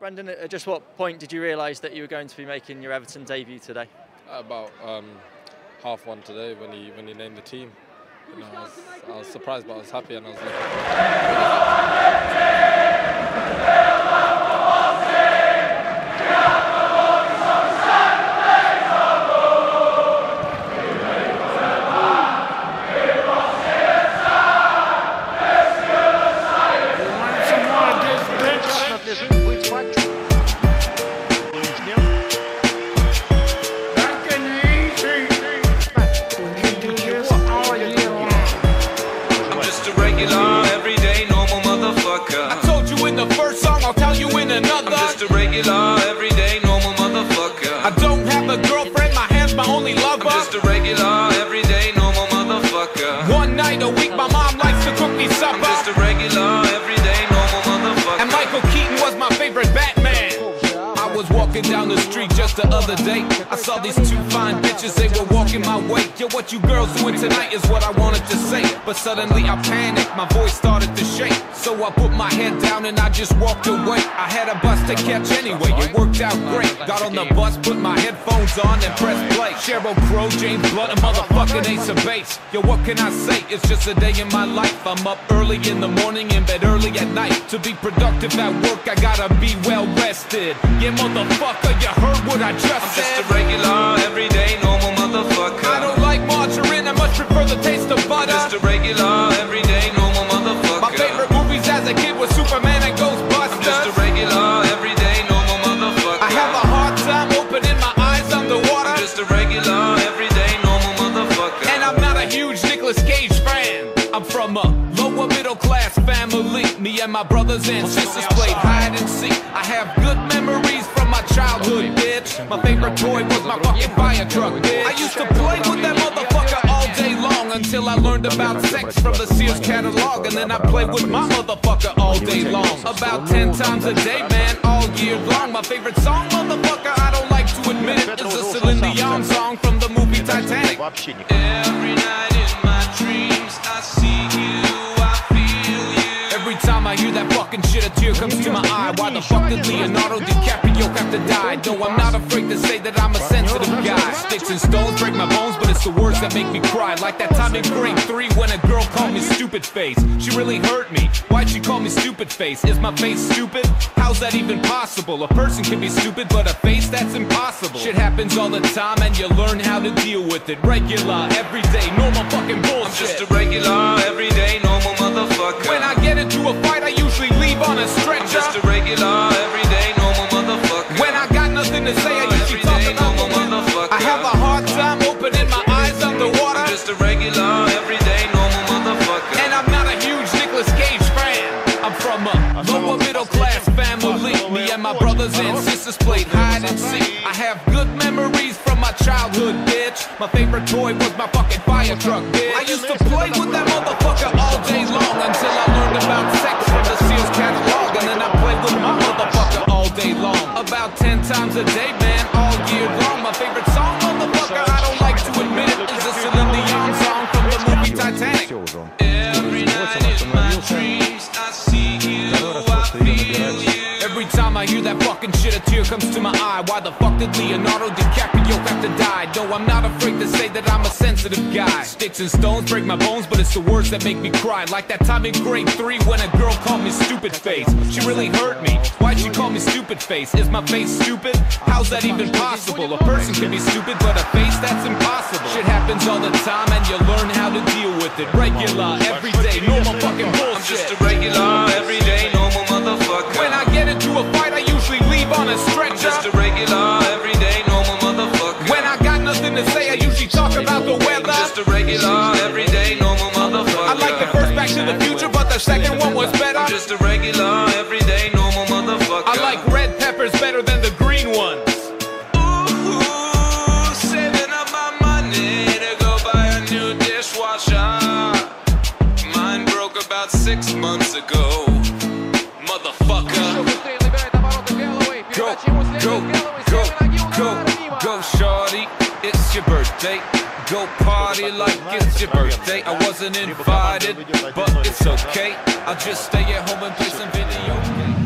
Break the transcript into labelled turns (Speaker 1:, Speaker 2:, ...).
Speaker 1: Brendan, at just what point did you realise that you were going to be making your Everton debut today?
Speaker 2: About um, half one today when he when he named the team. You know, I, was, I was surprised, but I was happy, and I was
Speaker 3: I'm motherfucker.
Speaker 4: I told you in the first walking down the street just the other day. I saw these two fine bitches, they were walking my way. Yo, what you girls doing tonight is what I wanted to say. But suddenly I panicked, my voice started to shake. So I put my head down and I just walked away. I had a bus to catch anyway, it worked out great. Got on the bus, put my headphones on and pressed play. Sheryl Crow, James Blunt, and motherfucking Ace of Base. Yo, what can I say? It's just a day in my life. I'm up early in the morning, in bed early at night. To be productive at work, I gotta be well rested. Yeah, motherfucker, you heard what I just
Speaker 3: I'm
Speaker 4: said.
Speaker 3: just a regular, everyday, normal motherfucker.
Speaker 4: I don't like margarine, I much prefer the taste of butter. Me and my brothers and sisters played hide and seek. I have good memories from my childhood, bitch. My favorite toy was my fucking fire truck, bitch. I used to play with that motherfucker all day long until I learned about sex from the Sears catalog. And then I played with my motherfucker all day long. About 10 times a day, man, all year long. My favorite song, motherfucker, I don't like to admit it, is a Celine Dion song from the movie Titanic.
Speaker 3: Every night in my dreams, I see you,
Speaker 4: that fucking shit, a tear comes to my eye. Why the fuck did Leonardo DiCaprio have to die? No, I'm not afraid to say that I'm a sensitive guy. Sticks and stones break my bones, but it's the words that make me cry. Like that time in grade three when a girl called me stupid face. She really hurt me. Why'd she call me stupid face? Is my face stupid? How's that even possible? A person can be stupid, but a face that's impossible. Shit happens all the time, and you learn how to deal with it. Regular, everyday, normal fucking bullshit.
Speaker 3: I'm just a regular, everyday,
Speaker 4: have a hard time opening my eyes underwater.
Speaker 3: I'm just a regular, everyday, normal motherfucker.
Speaker 4: And I'm not a huge Nicolas Cage fan. I'm from a lower middle class family. Me and my brothers and sisters played hide and seek. I have good memories from my childhood, bitch. My favorite toy was my fucking fire truck, bitch. I used to play with that motherfucker all day long until I learned about sex from the Sears catalog. And then I played with my motherfucker all day long. About 10 times a day, man, all I hear that fucking shit, a tear comes to my eye. Why the fuck did Leonardo DiCaprio have to die? No, I'm not afraid to say that I'm a sensitive guy. Sticks and stones break my bones, but it's the words that make me cry. Like that time in grade three when a girl called me stupid face. She really hurt me. Why'd she call me stupid face? Is my face stupid? How's that even possible? A person can be stupid, but a face that's impossible. Shit happens all the time, and you learn how to deal with it. Regular, everyday, normal fucking bullshit.
Speaker 3: I'm just a regular, a regular, everyday, normal motherfucker.
Speaker 4: I like the first Back to the Future, but the second one was better.
Speaker 3: I'm just a regular, everyday, normal motherfucker.
Speaker 4: I like red peppers better than the green ones.
Speaker 3: Ooh, saving up my money to go buy a new dishwasher. Mine broke about six months ago. Motherfucker. Go, go, go, go, go, shorty. It's your birthday. Go party like it's your birthday. I wasn't invited, but it's okay. I'll just stay at home and play some video games.